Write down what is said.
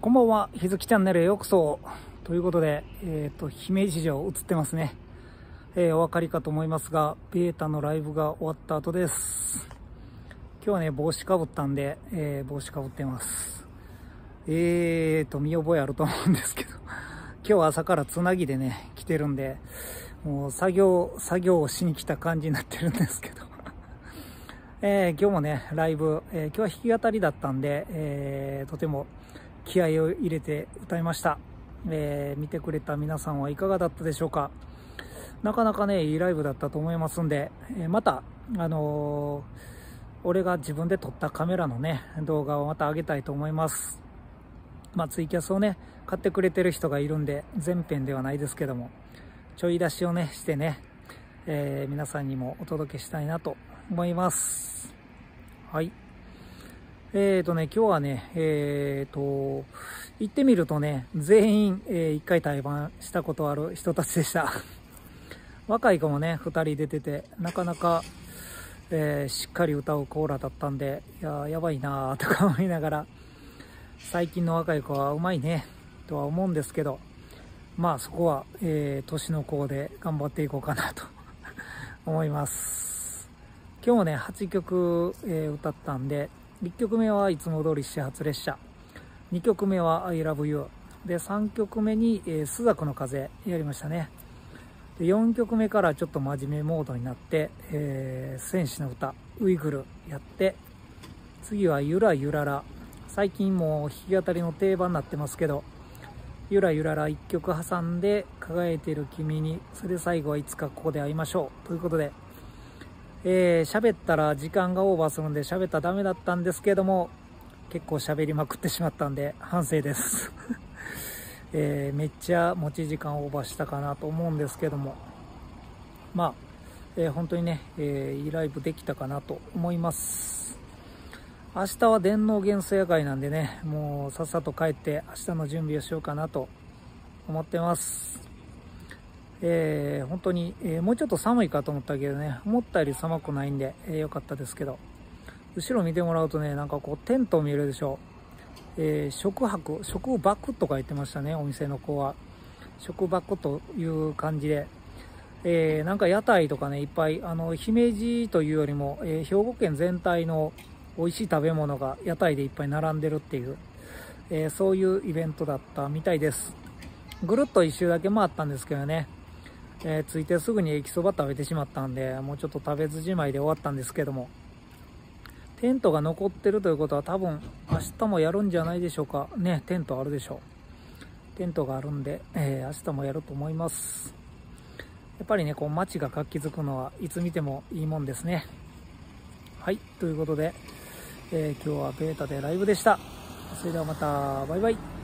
こんばんは、日月チャンネルへようこそ。ということで、えっ、ー、と、姫路城映ってますね。えー、お分かりかと思いますが、ベータのライブが終わった後です。今日はね、帽子かぶったんで、えー、帽子かぶってます。えーと、見覚えあると思うんですけど、今日朝からつなぎでね、来てるんで、もう作業、作業をしに来た感じになってるんですけど。えー、今日もね、ライブ、えー、今日は弾き語りだったんで、えー、とても気合を入れて歌いました。えー、見てくれた皆さんはいかがだったでしょうかなかなかね、いいライブだったと思いますんで、えー、また、あのー、俺が自分で撮ったカメラのね、動画をまた上げたいと思います。まあ、ツイキャスをね、買ってくれてる人がいるんで、全編ではないですけども、ちょい出しをね、してね、えー、皆さんにもお届けしたいなと思います。はい。えーとね、今日はね、えーと、行ってみるとね、全員、えー、一回対バンしたことある人たちでした。若い子もね、二人出てて、なかなか、えー、しっかり歌うコーラだったんで、いや、やばいなぁとか思いながら、最近の若い子はうまいね、とは思うんですけど、まあそこは、えー、年の子で頑張っていこうかなと 思います。今日もね、8曲、えー、歌ったんで、1曲目はいつも通り始発列車。2曲目は I love you。で、3曲目に、えー、スザクの風やりましたね。で、4曲目からちょっと真面目モードになって、えー、戦士の歌、ウイグルやって、次はゆらゆらら。最近もう弾き語りの定番になってますけど、ゆらゆらら1曲挟んで輝いている君に、それで最後はいつかここで会いましょう。ということで、えー、喋ったら時間がオーバーするんで喋ったらダメだったんですけども、結構喋りまくってしまったんで反省です えー、めっちゃ持ち時間オーバーしたかなと思うんですけども、まあ、えー、本当にね、えー、いいライブできたかなと思います。明日は電脳元素夜会なんでね、もうさっさと帰って明日の準備をしようかなと思ってます。えー、本当に、えー、もうちょっと寒いかと思ったけどね、思ったより寒くないんで、えー、よかったですけど、後ろ見てもらうとね、なんかこうテント見えるでしょ。えー、食泊、食クとか言ってましたね、お店の子は。食クという感じで、えー、なんか屋台とかね、いっぱい、あの、姫路というよりも、えー、兵庫県全体の美味しい食べ物が屋台でいっぱい並んでるっていう、えー、そういうイベントだったみたいです。ぐるっと一周だけ回ったんですけどね、えー、着いてすぐに駅そば食べてしまったんで、もうちょっと食べずじまいで終わったんですけども、テントが残ってるということは多分明日もやるんじゃないでしょうか。ね、テントあるでしょう。テントがあるんで、えー、明日もやると思います。やっぱりね、こう街が活気づくのはいつ見てもいいもんですね。はい、ということで、えー、今日はベータでライブでした。それではまた、バイバイ。